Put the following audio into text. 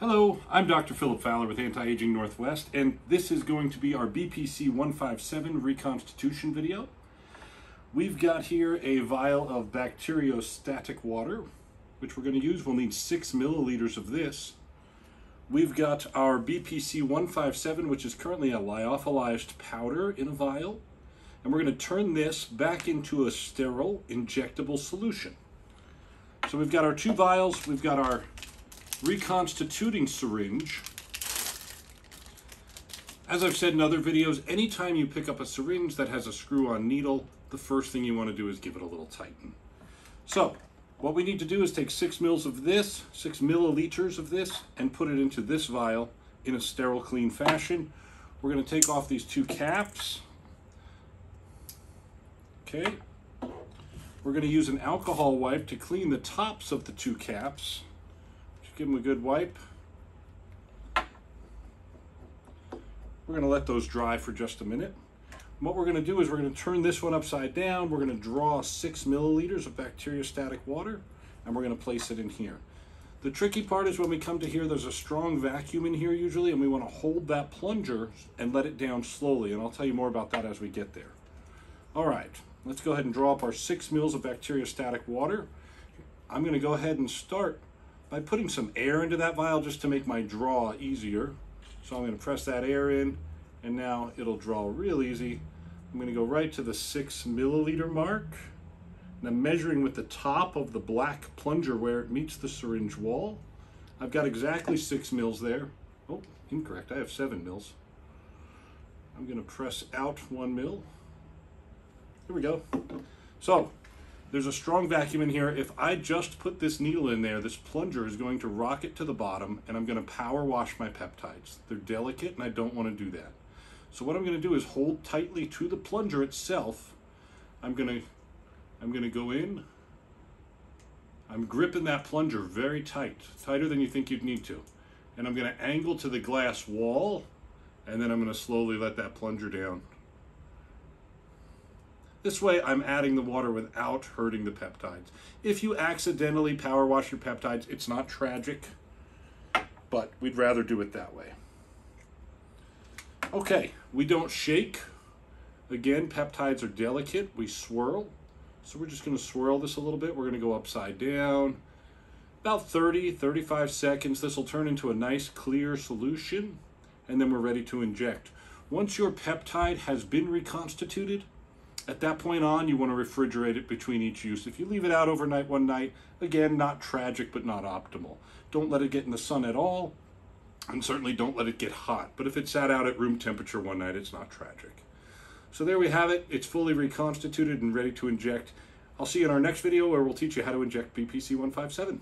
Hello, I'm Dr. Phillip Faler with Anti-Aging Northwest, and this is going to be our BPC 157 reconstitution video. We've got here a vial of bacteriostatic water, which we're going to use. We'll need six milliliters of this. We've got our BPC 157, which is currently a lyophilized powder in a vial, and we're going to turn this back into a sterile injectable solution. So we've got our two vials, we've got our reconstituting syringe. As I've said in other videos, anytime you pick up a syringe that has a screw-on needle, the first thing you want to do is give it a little tighten. So, what we need to do is take six mils of this, six milliliters of this, and put it into this vial in a sterile, clean fashion. We're going to take off these two caps. Okay. We're going to use an alcohol wipe to clean the tops of the two caps. Give them a good wipe. We're going to let those dry for just a minute. What we're going to do is we're going to turn this one upside down. We're going to draw six milliliters of bacteriostatic water and we're going to place it in here. The tricky part is when we come to here, there's a strong vacuum in here usually, and we want to hold that plunger and let it down slowly. And I'll tell you more about that as we get there. All right, let's go ahead and draw up our six mils of bacteriostatic water. I'm going to go ahead and start by putting some air into that vial just to make my draw easier. So I'm going to press that air in, and now it'll draw real easy. I'm going to go right to the six milliliter mark. And I'm measuring with the top of the black plunger where it meets the syringe wall. I've got exactly six mils there. Oh, incorrect, I have seven mils. I'm gonna press out one mil. Here we go. So, there's a strong vacuum in here. If I just put this needle in there, this plunger is going to rocket to the bottom and I'm gonna power wash my peptides. They're delicate and I don't wanna do that. So what I'm gonna do is hold tightly to the plunger itself. I'm gonna I'm going to go in. I'm gripping that plunger very tight, tighter than you think you'd need to. And I'm going to angle to the glass wall, and then I'm going to slowly let that plunger down. This way I'm adding the water without hurting the peptides. If you accidentally power wash your peptides, it's not tragic, but we'd rather do it that way. Okay, we don't shake. Again, peptides are delicate. We swirl. So we're just going to swirl this a little bit. We're going to go upside down. About 30, 35 seconds. This will turn into a nice clear solution. And then we're ready to inject. Once your peptide has been reconstituted, at that point on, you want to refrigerate it between each use. If you leave it out overnight one night, again, not tragic, but not optimal. Don't let it get in the sun at all, and certainly don't let it get hot. But if it sat out at room temperature one night, it's not tragic. So there we have it. It's fully reconstituted and ready to inject. I'll see you in our next video where we'll teach you how to inject BPC 157.